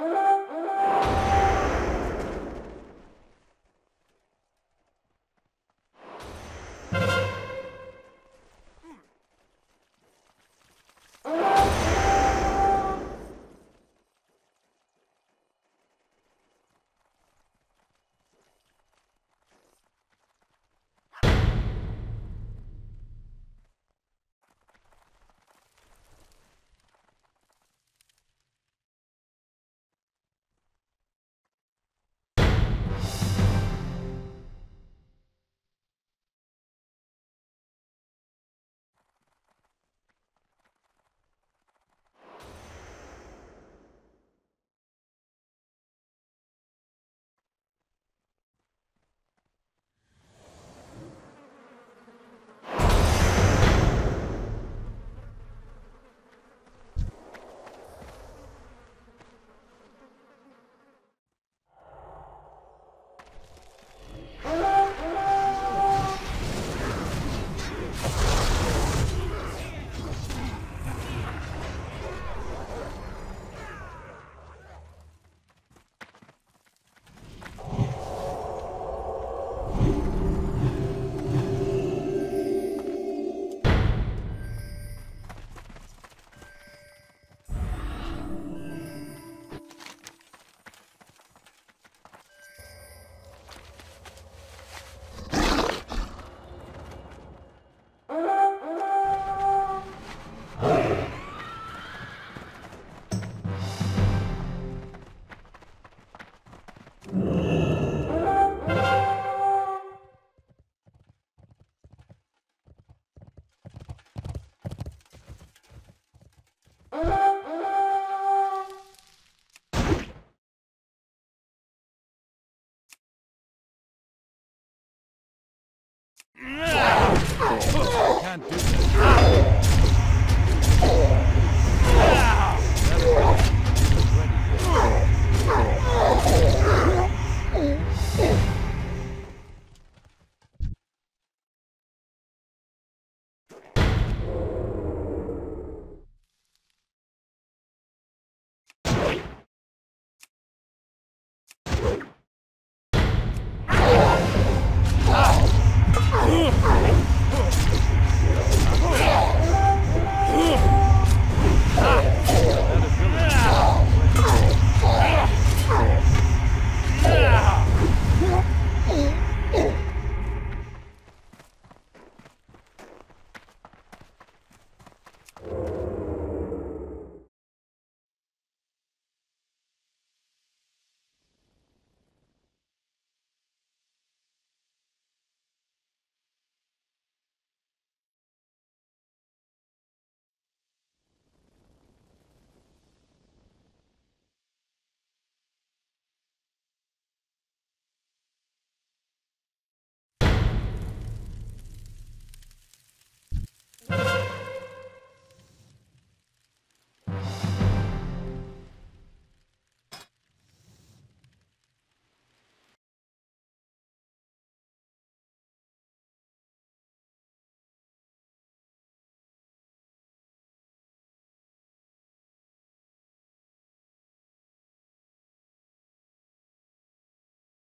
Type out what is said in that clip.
Uh -huh. you